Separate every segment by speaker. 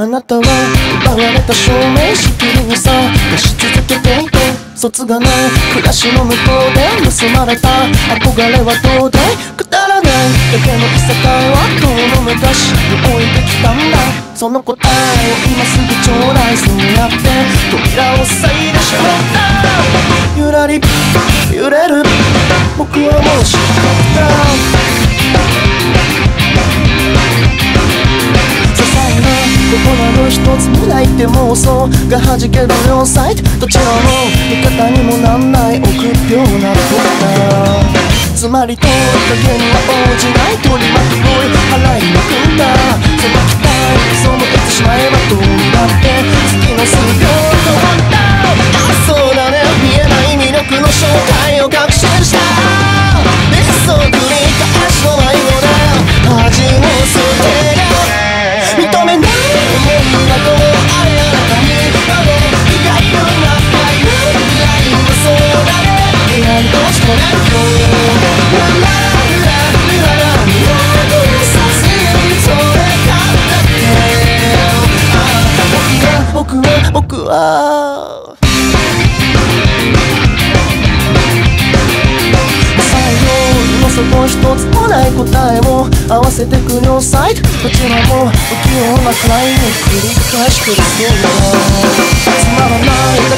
Speaker 1: あなたは奪われた証明しきりにさ出し続けていて卒がない。暮らしの向こうで盗まれた憧れはどうだいくだらない。だけの異世界は遠の目出しに置いてきたんだ。その答えを今すぐちょうだいそうやって。扉を塞いでしまった。ゆらり揺れる。僕はもう知ったの一つもないって妄想が弾ける両サイド。どちらも味方にもなんない臆病な僕だつまりとだけには応じない取り巻き声払いまくんだ。僕は僕は僕は。最後の底一つもない答えを合わせてく両サイドどちらも不器用なくらいを繰り返してるそ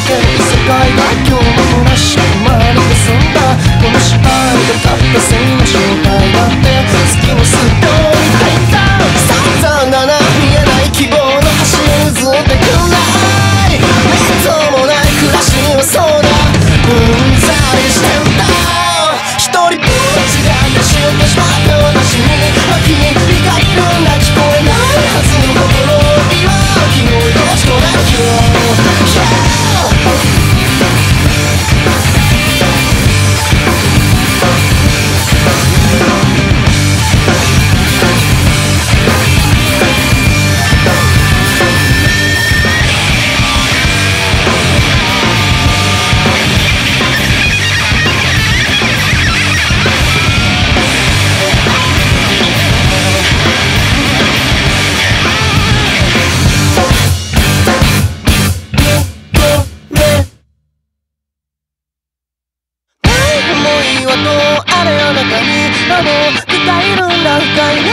Speaker 1: うだつまらないだけの異世界が今日も虚しく生まれて済んだ。この芝居がたったのあれの中にあの伝えるんだ深い